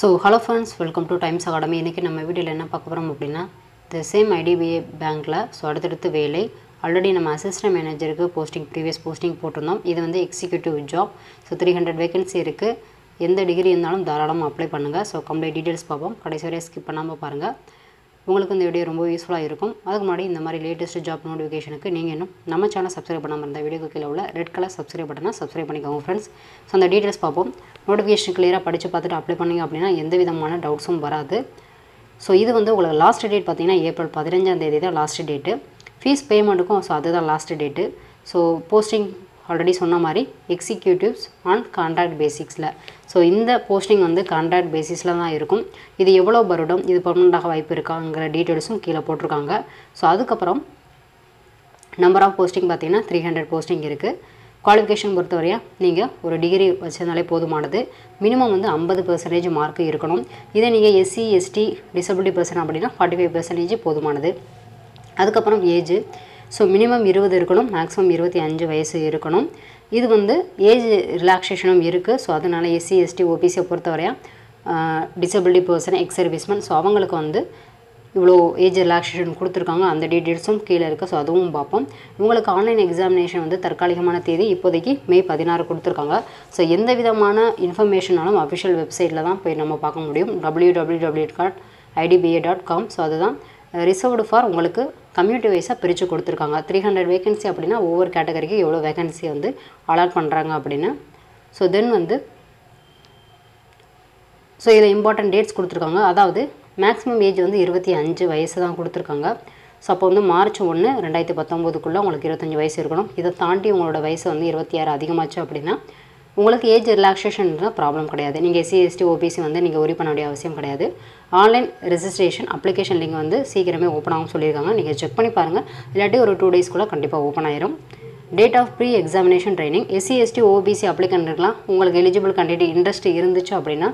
So hello friends welcome to Times Academy இன்றைக்கி நம்ம வீடியோவில் என்ன பார்க்க போகிறோம் அப்படின்னா த சேம் ஐடிபிஐ பேங்க்கில் ஸோ அடுத்தடுத்து வேலை. ஆல்ரெடி நம்ம அசிஸ்டன்ட் மேனேஜருக்கு போஸ்டிங் ப்ரீவியஸ் போஸ்டிங் போட்டிருந்தோம். இது வந்து executive job so three hundred vacancy இருக்குது எந்த டிகிரி இருந்தாலும் தாராளமாக அப்ளை பண்ணுங்கள் ஸோ கம்ப்ளீட் டீட்டெயில்ஸ் பார்ப்போம். கடைசி வரையும் ஸ்கிப் பண்ணாமல் பாருங்கள் உங்களுக்கு இந்த வீடியோ ரொம்ப யூஸ்ஃபுல்லாக இருக்கும். அதுக்கு முன்னாடி இந்த மாதிரி லேட்டஸ்ட் ஜாப் நோட்டிஃபிகேஷனுக்கு நீங்கள் இன்னும் நம்ம சேனல் சப்ஸ்கிரைப் பண்ணாமல் இருந்தால் வீடியோக்கு கீழே உள்ள ரெட் கலர் சப்ஸ்கிரைப் பட்டனை சப்ஸ்கிரைப் பண்ணிக்கோங்க ஃப்ரெண்ட்ஸ் ஸோ அந்த டீட்டெயில்ஸ் பார்ப்போம். நோட்டிஃபிகேஷன் கிளியராக படித்து பார்த்துட்டு அப்ளை பண்ணிங்க அப்படின்னா எந்த விதமான டவுட்ஸும் வராது. ஸோ இது வந்து உங்களுக்கு லாஸ்ட் டேட் பார்த்தீங்கன்னா ஏப்ரல் பதினஞ்சாம் தேதி தான் லாஸ்ட் டேட்டு ஃபீஸ் பேமெண்ட்டுக்கும் ஸோ அதுதான் last date so posting already சொன்ன மாதிரி எக்ஸிக்யூட்டிவ்ஸ் ஆன் கான்ட்ராக்ட் பேசிக்ஸில் ஸோ இந்த போஸ்டிங் வந்து கான்ட்ராக்ட் பேசிஸில் தான் இருக்கும். இது எவ்வளோ வருடம் இது பர்மனெண்ட்டாக வாய்ப்பு இருக்காங்கிற டீட்டெயில்ஸும் கீழே போட்டிருக்காங்க. ஸோ அதுக்கப்புறம் நம்பர் ஆஃப் போஸ்டிங் பார்த்தீங்கன்னா த்ரீ ஹண்ட்ரட் போஸ்டிங் இருக்குது குவாலிஃபிகேஷன் பொறுத்தவரையா நீங்கள் ஒரு டிகிரி வச்சிருந்தாலே போதுமானது. மினிமம் வந்து ஐம்பது பர்சன்டேஜ் மார்க் இருக்கணும். இதே நீங்கள் எஸ்சி எஸ்டி டிசபிலிட்டி பர்சன் அப்படின்னா ஃபார்ட்டி ஃபைவ் பர்சன்டேஜ் போதுமானது. அதுக்கப்புறம் ஏஜ் ஸோ மினிமம் இருபது இருக்கணும் மேக்ஸிமம் இருபத்தி அஞ்சு வயசு இருக்கணும். இது வந்து ஏஜ் ரிலாக்ஸேஷனும் இருக்குது ஸோ அதனால் எஸ்சி எஸ்டி ஓபிசியை பொறுத்தவரையா disability person ex serviceman so அவங்களுக்கு வந்து இவ்வளோ ஏஜ் ரிலாக்ஸேஷன் கொடுத்துருக்காங்க. அந்த டீட்டெயில்ஸும் கீழே இருக்குது ஸோ அதுவும் பார்ப்போம். இவங்களுக்கு ஆன்லைன் எக்ஸாமினேஷன் வந்து தற்காலிகமான தேதி இப்போதைக்கு மே பதினாறு கொடுத்துருக்காங்க. ஸோ எந்த விதமான இன்ஃபர்மேஷனாலும் அஃபிஷியல் வெப்சைட்டில் தான் போய் நம்ம பார்க்க முடியும். W W W dot IDBA dot com so அதுதான். ரிசர்வ்டு ஃபார் உங்களுக்கு கம்யூனிட்டி வைஸாக பிரித்து கொடுத்துருக்காங்க. த்ரீ ஹண்ட்ரட் வேகன்சி அப்படின்னா ஒவ்வொரு கேட்டகரிக்கு எவ்வளோ வேகன்சி வந்து அலாட் பண்ணுறாங்க அப்படின்னு. ஸோ தென் வந்து ஸோ இதில் இம்பார்ட்டன்ட் டேட்ஸ் கொடுத்துருக்காங்க. அதாவது மேக்ஸிமம் ஏஜ் வந்து இருபத்தி அஞ்சு வயசு தான் கொடுத்துருக்காங்க. ஸோ அப்போ வந்து மார்ச் ஒன்று ரெண்டாயிரத்தி பத்தொம்போதுக்குள்ளே உங்களுக்கு இருபத்தஞ்சி வயசு இருக்கணும். இதை தாண்டி உங்களோட வயசு வந்து இருபத்தி ஆறு அதிகமாச்சு அப்படின்னா உங்களுக்கு ஏஜ் ரிலாக்ஸேஷன் ப்ராப்ளம் கிடையாது. நீங்கள் எஸ்சி எஸ்டி ஓபிசி வந்து நீங்கள் ஒரி பண்ண வேண்டிய அவசியம் கிடையாது. ஆன்லைன் ரெஜிஸ்ட்ரேஷன் அப்ளிகேஷன் லிங்க் வந்து சீக்கிரமே ஓப்பன் ஆகும் சொல்லியிருக்காங்க. நீங்கள் செக் பண்ணி பாருங்கள் இல்லாட்டி ஒரு டூ டேஸ்க்குள்ளே கண்டிப்பாக ஓப்பன் ஆயிரும். Date of pre examination training SC ST OBC அப்ளிகண்ட்டுக்கெலாம் உங்களுக்கு எலிஜிபிள் கண்டிப்பாக இன்ட்ரெஸ்ட் இருந்துச்சு அப்படின்னா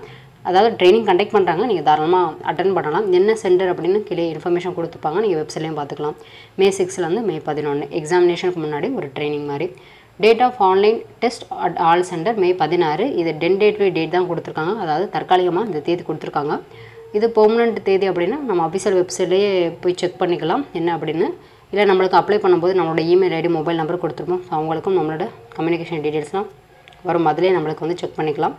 அதாவது ட்ரைனிங் கண்டக்ட் பண்ணுறாங்க நீங்கள் தாராளமாக அட்டன் பண்ணலாம். என்ன சென்டர் அப்படின்னு கீழே இன்ஃபர்மேஷன் கொடுத்துப்பாங்க. நீங்கள் வெப்சைட்லேயும் பார்த்துக்கலாம். மே சிக்ஸ்லேருந்து மே பதினொன்று எக்ஸாமினேஷனுக்கு முன்னாடி ஒரு ட்ரைனிங் மாதிரி. Date of online test at all centre May பதினாறு. இது டென் டேட் பை டேட் தான் கொடுத்துருக்காங்க. அதாவது தற்காலிகமாக இந்த தேதி கொடுத்துருக்காங்க. இது பெர்மனண்ட் தேதி அப்படின்னா நம்ம அஃபிஷியல் வெப்சைட்லேயே போய் செக் பண்ணிக்கலாம். என்ன அப்படின்னு? இல்லை நம்மளுக்கு அப்ளை பண்ணும்போது நம்மளோட இமெயில் ஐடி மொபைல் நம்பர் கொடுத்துருப்போம். ஸோ அவங்களுக்கும் நம்மளோட கம்யூனிகேஷன் டீட்டெயில்ஸ்லாம் வரும். அதிலே நம்மளுக்கு வந்து செக் பண்ணிக்கலாம்.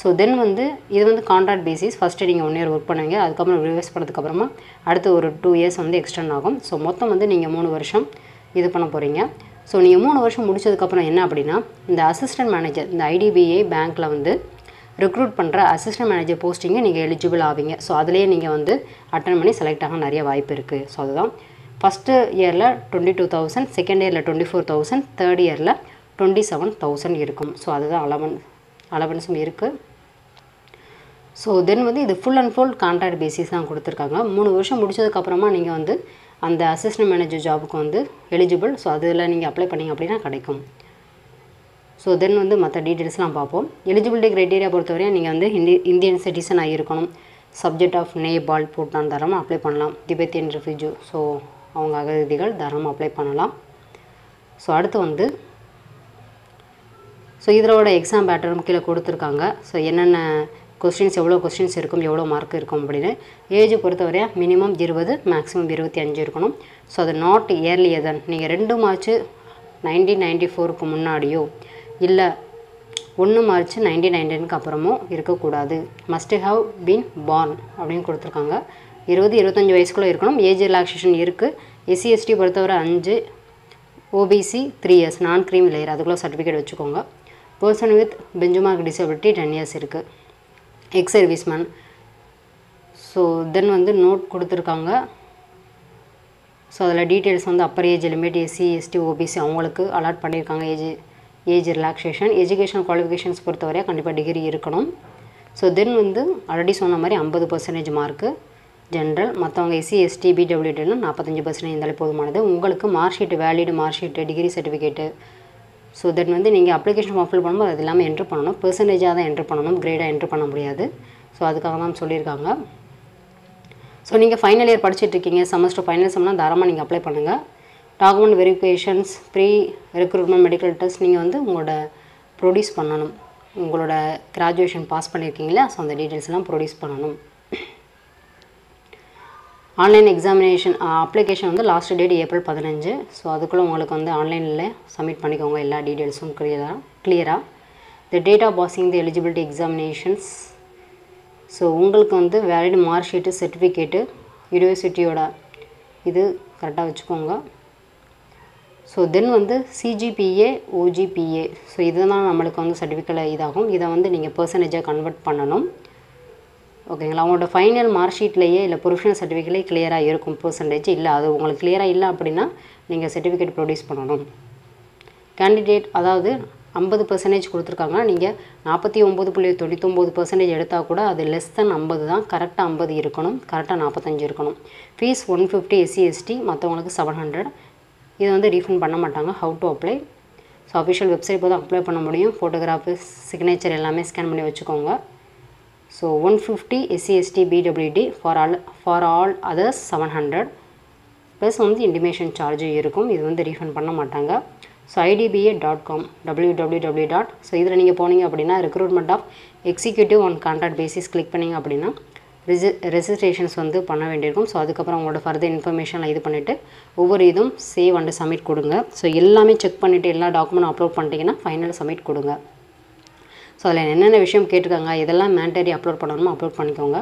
ஸோ தென் வந்து இது வந்து கான்ட்ராக்ட் பேசிஸ் ஃபஸ்ட்டு நீங்கள் ஒன் இயர் ஒர்க் பண்ணுவீங்க. அதுக்கப்புறம் ரிவைஸ் பண்ணதுக்கப்புறமா அடுத்து ஒரு டூ இயர்ஸ் வந்து எக்ஸ்டெண்ட் ஆகும். ஸோ மொத்தம் வந்து நீங்கள் மூணு வருஷம் இது பண்ண போகிறீங்க ஸோ நீங்கள் மூணு வருஷம் முடிச்சதுக்கப்புறம் என்ன அப்படின்னா இந்த அசிஸ்டன்ட் மேனேஜர் இந்த ஐடிபிஐ பேங்க்கில் வந்து ரெக்ரூட் பண்ணுற அசிஸ்டன்ட் மேனேஜர் போஸ்டிங்கை நீங்கள் எலிஜிபிள் ஆவீங்க. ஸோ அதுலேயே நீங்கள் வந்து அட்டன் பண்ணி செலக்ட் ஆக நிறைய வாய்ப்பு இருக்குது ஸோ அதுதான். ஃபஸ்ட்டு இயரில் டுவெண்ட்டி டூ தௌசண்ட் செகண்ட் இயரில் டுவெண்ட்டி ஃபோர் தௌசண்ட் தேர்ட் இயரில் டுவெண்ட்டி செவன் தௌசண்ட் இருக்கும். ஸோ அதுதான் அலவன் அலவன்ஸும் இருக்குது ஸோ தென் வந்து இது full and full contract basis தான் கொடுத்துருக்காங்க. மூணு வருஷம் முடிச்சதுக்கப்புறமா நீங்கள் வந்து அந்த அசிஸ்டன்ட் மேனேஜர் ஜாபுக்கு வந்து எலிஜிபிள் ஸோ அதில் நீங்கள் அப்ளை பண்ணிங்க அப்படின்னா கிடைக்கும். ஸோ தென் வந்து மற்ற டீட்டெயில்ஸ்லாம் பார்ப்போம். எலிஜிபிலிட்டி க்ரைட்டீரியா பொறுத்தவரையும் நீங்கள் வந்து இந்தி இந்தியன் சிட்டிசன் ஆகியிருக்கணும். சப்ஜெக்ட் ஆஃப் நேபால் பூட்டான் தரமாக அப்ளை பண்ணலாம். திபெத்தியன் ரெஃப்யூஜி ஸோ அவங்க அகதிகள் தரமாக அப்ளை பண்ணலாம். ஸோ அடுத்து வந்து ஸோ இதோட எக்ஸாம் பேட்டர்னும் கீழே கொடுத்துருக்காங்க. ஸோ என்னென்ன கொஸ்டின்ஸ் எவ்வளோ கொஸ்டின்ஸ் இருக்கும் எவ்வளோ மார்க் இருக்கும் அப்படின்னு ஏஜ் பொறுத்தவரையா மினிமம் இருபது மேக்ஸிமம் இருபத்தி அஞ்சு இருக்கணும். ஸோ அது நாட் இயர்லியர் தன் நீங்கள் ரெண்டு மார்ச் நைன்டீன் நைன்டி ஃபோருக்கு முன்னாடியோ இல்லை ஒன்று மார்ச் நைன்டீன் நைன்டீனுக்கு அப்புறமோ இருக்கக்கூடாது. மஸ்ட் ஹாவ் பீன் பார்ன் அப்படின்னு கொடுத்துருக்காங்க. இருபது இருபத்தஞ்சி வயசுக்குள்ளே இருக்கணும். ஏஜ் ரிலாக்ஸேஷன் இருக்குது எஸ்சி எஸ்டி பொறுத்தவரை அஞ்சு OBC three years non cream layer அதுக்குள்ளே சர்டிஃபிகேட் வச்சுக்கோங்க. Person with benchmark disability ten years இருக்குது எக்ஸ் சர்வீஸ்மேன். ஸோ தென் வந்து நோட் கொடுத்துருக்காங்க. ஸோ அதில் டீட்டெயில்ஸ் வந்து upper age limit SC ST OBC அவங்களுக்கு அலாட் பண்ணியிருக்காங்க age age relaxation education qualifications பொறுத்தவரை கண்டிப்பாக டிகிரி இருக்கணும். ஸோ தென் வந்து ஆல்ரெடி சொன்ன மாதிரி ஐம்பது பர்சன்டேஜ் மார்க்கு ஜென்ரல் மற்றவங்க எஸ்சி எஸ்டி பிடபிள்யூடிலாம் நாற்பத்தஞ்சு பர்சன்டேஜ் இருந்தாலே போதுமானது. உங்களுக்கு mark sheet valid mark sheet degree certificate so then வந்து நீங்கள் அப்ளிகேஷன் ஃபார்ம் ஃபில் பண்ணும்போது அது எல்லாமே என்ட்ரு பண்ணணும். பெர்சன்டேஜாக தான் என்ட்ரு பண்ணணும். கிரேடாக என்ட்ரு பண்ண முடியாது. ஸோ அதுக்காக தான் சொல்லியிருக்காங்க. ஸோ நீங்கள் ஃபைனல் இயர் படிச்சுட்ருக்கீங்க செமஸ்டர் ஃபைனல் செம்னால் தாராளமாக நீங்கள் அப்ளை பண்ணுங்கள் document verifications pre recruitment medical test நீங்கள் வந்து உங்களோட ப்ரொடியூஸ் பண்ணணும். உங்களோட கிராஜுவேஷன் பாஸ் பண்ணியிருக்கீங்களா? ஸோ அந்த டீட்டெயில்ஸ்லாம் ப்ரொடியூஸ் பண்ணணும். ஆன்லைன் எக்ஸாமினேஷன் அப்ளிகேஷன் வந்து லாஸ்ட் டேட் ஏப்ரல் பதினஞ்சு. ஸோ அதுக்குள்ளே உங்களுக்கு வந்து ஆன்லைனில் சப்மிட் பண்ணிக்கோங்க. எல்லா டீட்டெயில்ஸும் கிளியராக கிளியராக the date of passing the eligibility examinations so உங்களுக்கு வந்து வேலிட் மார்க் ஷீட்டு சர்டிஃபிகேட்டு யூனிவர்சிட்டியோட இது கரெக்டாக வச்சுக்கோங்க. ஸோ தென் வந்து சிஜிபிஏ ஓஜிபிஏ ஸோ இதுதான் நம்மளுக்கு வந்து சர்டிஃபிகேட் இதாகும். இதை வந்து நீங்கள் பர்சன்டேஜாக கன்வெர்ட் பண்ணணும். ஓகேங்களா? அவங்களோட ஃபைனல் மார்க் ஷீட்லேயே இல்லை ப்ரொஃபஷனல் சர்டிஃபிகேட்லேயே கிளியராக இருக்கும் பர்சன்டேஜ் இல்லை அது உங்களுக்கு கிளியராக இல்லை அப்படின்னா நீங்கள் சர்டிஃபிகேட் ப்ரொடியூஸ் பண்ணணும். கேண்டிடேட் அதாவது ஐம்பது பர்சன்டேஜ் கொடுத்துருக்காங்கன்னா நீங்கள் நாற்பத்தி ஒம்பது புள்ளி தொண்ணூத்தொம்பது பர்சன்டேஜ் எடுத்தால் கூட அது லெஸ் தென் ஐம்பது தான். கரெக்டாக ஐம்பது இருக்கணும். கரெக்டாக நாற்பத்தஞ்சு இருக்கணும். Fee one fifty SC ST மற்றவங்களுக்கு செவன் ஹண்ட்ரட் இது வந்து ரீஃபண்ட் பண்ண மாட்டாங்க. How to apply so official website போது அப்ளை பண்ண முடியும். ஃபோட்டோகிராஃபி சிக்னேச்சர் எல்லாமே ஸ்கேன் பண்ணி வச்சுக்கோங்க. So one fifty SC ST PWD for all for all others seven hundred plus வந்து இன்டிமேஷன் சார்ஜ் இருக்கும். இது வந்து ரீஃபண்ட் பண்ண மாட்டாங்க. So IDBA dot com W W W dot so இதில் நீங்கள் போனீங்க அப்படின்னா recruitment of executive on contract basis click பண்ணிங்க அப்படின்னா ரிஜி ரெஜிஸ்ட்ரேஷன்ஸ் வந்து பண்ண வேண்டியிருக்கும். ஸோ அதுக்கப்புறம் உங்களோட ஃபர்தர் இன்ஃபர்மேஷனில் இது பண்ணிவிட்டு ஒவ்வொரு இதுவும் சேவ் அண்டு சப்மிட் கொடுங்க. ஸோ எல்லாமே செக் பண்ணிவிட்டு எல்லா டாக்குமெண்ட்டும் அப்லோட் பண்ணிட்டீங்கன்னா ஃபைனல் சப்மிட் கொடுங்க. ஸோ அதில் என்னென்ன விஷயம் கேட்டிருக்காங்க இதெல்லாம் மேண்டரி அப்லோட் பண்ணணுமோ அப்லோட் பண்ணிக்கோங்க.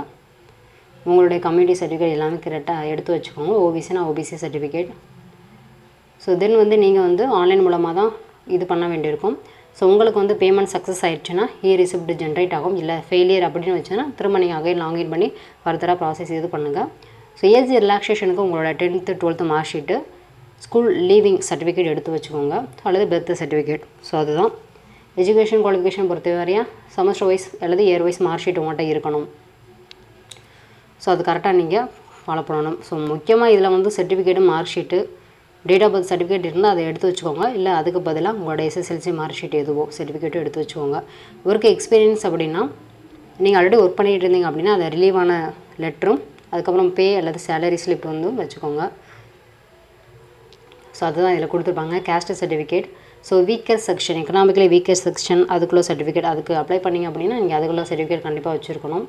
உங்களுடைய கம்யூனிட்டி சர்டிஃபிகேட் எல்லாமே கரெக்டாக எடுத்து வச்சுக்கோங்க. ஓபிசினா ஓபிசி சர்டிஃபிகேட் ஸோ தென் வந்து நீங்கள் வந்து ஆன்லைன் மூலமாக தான் இது பண்ண வேண்டியிருக்கும். ஸோ உங்களுக்கு வந்து பேமெண்ட் சக்ஸஸ் ஆயிடுச்சுன்னா இ ரிசிப்ட் ஜென்ரேட் ஆகும். இல்லை ஃபெயிலியர் அப்படின்னு வச்சுன்னா திரும்ப நீங்கள் அகைன் லாகின் பண்ணி ஃபர்தராக ப்ராசஸ் இது பண்ணுங்கள் ஸோ ஏஜ் ரிலாக்ஸேஷனுக்கு உங்களோட tenth twelfth mark sheet school leaving certificate எடுத்து வச்சுக்கோங்க. அல்லது பெர்த் சர்டிஃபிகேட் ஸோ அதுதான். எஜுகேஷன் குவாலிஃபிகேஷன் பொறுத்த வரையும் செமஸ்டர் வைஸ் அல்லது இயர் வைஸ் மார்க் ஷீட் உங்கள்கிட்ட இருக்கணும். ஸோ அது கரெக்டாக நீங்கள் ஃபாலோ பண்ணணும். ஸோ முக்கியமாக இதில் வந்து certificate mark sheet date of birth certificate இருந்தால் அதை எடுத்து வச்சுக்கோங்க. இல்லை அதுக்கு பதிலாக உங்களோட எஸ்எஸ்எல்சி மார்க் ஷீட் எதுவோ சர்டிஃபிகேட்டும் எடுத்து வச்சுக்கோங்க. ஒர்க் எக்ஸ்பீரியன்ஸ் அப்படின்னா நீங்கள் ஆல்ரெடி ஒர்க் பண்ணிகிட்டு இருந்தீங்க அப்படின்னா அதை ரிலீவான லெட்டரும் அதுக்கப்புறம் பே அல்லது சேலரி ஸ்லிப் வந்து வச்சுக்கோங்க. ஸோ அதுதான் இதில் கொடுத்துருப்பாங்க. Caste certificate so weaker section economically weaker section அதுக்குள்ளே சர்டிஃபிகேட் அதுக்கு அப்ளை பண்ணிங்க அப்படின்னா நீங்கள் அதுக்குள்ளே சர்டிஃபிகேட் கண்டிப்பாக வச்சுருக்கணும்.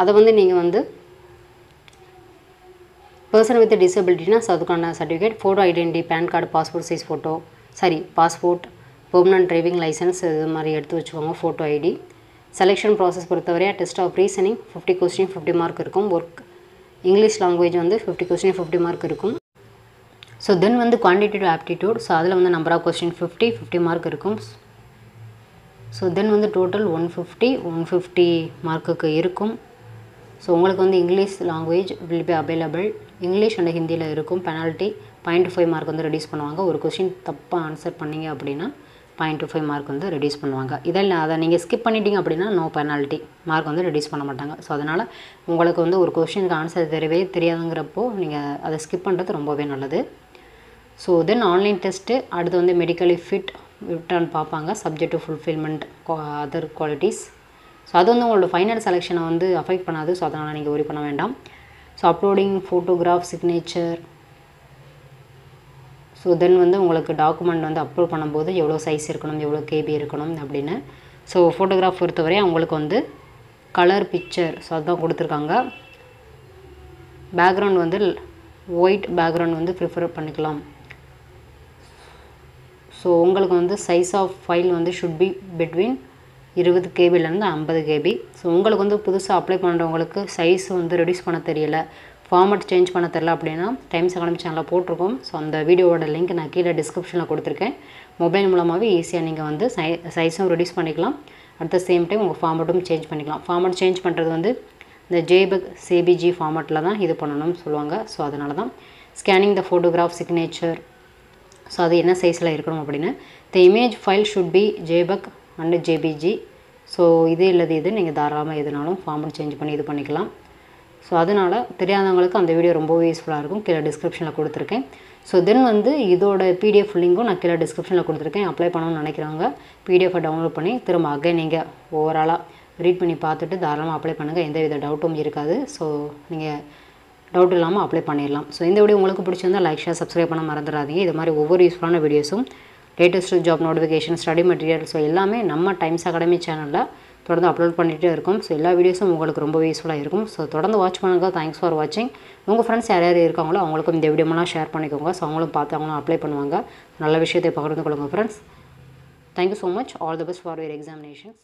அதை வந்து நீங்கள் வந்து பர்சன் வித் டிசபிலிட்டினா ஸோ அதுக்கான certificate photo identity PAN card passport size photo sorry passport permanent driving licence இது மாதிரி எடுத்து வச்சுக்கோங்க photo ID selection process பொறுத்தவரையா test of reasoning fifty question fifty mark இருக்கும். ஒர்க் இங்கிலீஷ் லாங்குவேஜ் வந்து ஃபிஃப்டி கொஸ்டின் ஃபிஃப்டி மார்க் இருக்கும். So then வந்து quantitative aptitude so அதில் வந்து number of question fifty fifty mark இருக்கும். ஸோ தென் வந்து total one fifty one fifty மார்க்குக்கு இருக்கும். ஸோ உங்களுக்கு வந்து English language will be available English and ஹிந்தியில் இருக்கும் பெனால்ட்டி பாயிண்ட் ஃபைவ் மார்க் வந்து ரெடியூஸ் பண்ணுவாங்க. ஒரு கொஸ்டின் தப்பாக ஆன்சர் பண்ணீங்க அப்படின்னா பாயிண்ட் டூ ஃபைவ் மார்க் வந்து ரெடியூஸ் பண்ணுவாங்க. இதில் அதை நீங்கள் ஸ்கிப் பண்ணிட்டீங்க அப்படின்னா நோ பெனால்ட்டி மார்க் வந்து ரெடியூஸ் பண்ண மாட்டாங்க. ஸோ அதனால் உங்களுக்கு வந்து ஒரு கொஸ்டினுக்கு ஆன்சர் தெரியவே தெரியாதுங்கிறப்போ நீங்கள் அதை ஸ்கிப் பண்ணுறது ரொம்பவே நல்லது. ஸோ தென் ஆன்லைன் டெஸ்ட்டு அடுத்து வந்து மெடிக்கலி ஃபிட் ரிட்டர்ன் பார்ப்பாங்க. Subject to fulfillment other qualities so அது வந்து உங்களோட ஃபைனல் செலெக்ஷனை வந்து அஃபெக்ட் பண்ணாது. ஸோ அதனால் நீங்கள் ஒரி பண்ண வேண்டாம். So uploading photograph signature so then வந்து உங்களுக்கு டாக்குமெண்ட் வந்து அப்லோட் பண்ணும்போது எவ்வளோ சைஸ் இருக்கணும் எவ்வளோ கேபி இருக்கணும் அப்படின்னு. ஸோ ஃபோட்டோகிராஃப் பொறுத்தவரை அவங்களுக்கு வந்து கலர் பிக்சர் ஸோ அதுதான் கொடுத்துருக்காங்க. பேக்ரவுண்ட் வந்து ஒயிட் பேக்ரவுண்ட் வந்து ப்ரிஃபர் பண்ணிக்கலாம். ஸோ உங்களுக்கு வந்து சைஸ் ஆஃப் ஃபைல் வந்து ஷுட் பி பிட்வீன் இருபது கேபிலேருந்து ஐம்பது கேபி ஸோ உங்களுக்கு வந்து புதுசாக அப்ளை பண்ணுறவங்களுக்கு சைஸ் வந்து ரெடியூஸ் பண்ண தெரியல. ஃபார்மட் சேஞ்ச் பண்ண தெரில அப்படின்னா டைம்ஸ் அகாடமி சேனலில் போட்டிருக்கோம். ஸோ அந்த வீடியோவோட லிங்க் நான் கீழே டிஸ்கிரிப்ஷனில் கொடுத்துருக்கேன். மொபைல் மூலமாகவே ஈஸியாக நீங்கள் வந்து சை சைஸும் ரெடியூஸ் பண்ணிக்கலாம். அட் த சேம் டைம் உங்கள் ஃபார்மட்டும் சேஞ்ச் பண்ணிக்கலாம். ஃபார்மட் சேஞ்ச் பண்ணுறது வந்து இந்த ஜேபக் சேபிஜி ஃபார்மட்டில் தான் இது பண்ணணும்னு சொல்லுவாங்க. ஸோ அதனால தான் scanning the photograph signature so அது என்ன சைஸில் இருக்கணும் அப்படின்னு the image file should be JPEG and JPG so இது இல்லது இது நீங்கள் தாராளமாக எதுனாலும் ஃபார்மெட் சேஞ்ச் பண்ணி இது பண்ணிக்கலாம். ஸோ அதனால் தெரியாதவங்களுக்கு அந்த வீடியோ ரொம்பவே யூஸ்ஃபுல்லாக இருக்கும். கீழே டிஸ்கிரிப்ஷனில் கொடுத்துருக்கேன். ஸோ தென் வந்து இதோட பிடிஎஃப் லிங்கும் நான் கீழே டிஸ்கிரிப்ஷனில் கொடுத்துருக்கேன். அப்ளை பண்ணணும்னு நினைக்கிறவங்க பிடிஎஃபை டவுன்லோட் பண்ணி திரும்ப அகை நீங்கள் ஓவராலாக ரீட் பண்ணி பார்த்துட்டு தாராளமாக அப்ளை பண்ணுங்கள் எந்த வித டவுட்டும் இருக்காது. ஸோ நீங்கள் டவுட் இல்லாமல் அப்ளை பண்ணிடலாம். ஸோ இந்த வீடியோ உங்களுக்கு பிடிச்சிருந்தால் லைக் ஷேர் சப்ஸ்கிரைப் பண்ண மறந்துடாதீங்க. இது மாதிரி ஒவ்வொரு யூஸ்ஃபுல்லான வீடியோஸும் latest job notification study material so எல்லாமே நம்ம டைம்ஸ் அகாடமி சேனலில் தொடர்ந்து அப்லோட் பண்ணிகிட்டே இருக்கும். ஸோ எல்லா வீடியோஸும் உங்களுக்கு ரொம்ப யூஸ்ஃபுல்லாக இருக்கும். ஸோ தொடர்ந்து வாட்ச் பண்ணுங்கள் தேங்க்ஸ் ஃபார் வாட்சிங் உங்கள் ஃப்ரெண்ட்ஸ் யார் யார் இருக்காங்களோ அவங்களுக்கும் இந்த வீடியோமெல்லாம் ஷேர் பண்ணிக்கோங்க. ஸோ அவங்களும் பார்த்து அவங்களும் அப்ளை பண்ணுவாங்க. நல்ல விஷயத்தை பகிர்ந்து கொள்ளுங்கள் friends thank you so much all the best for your examinations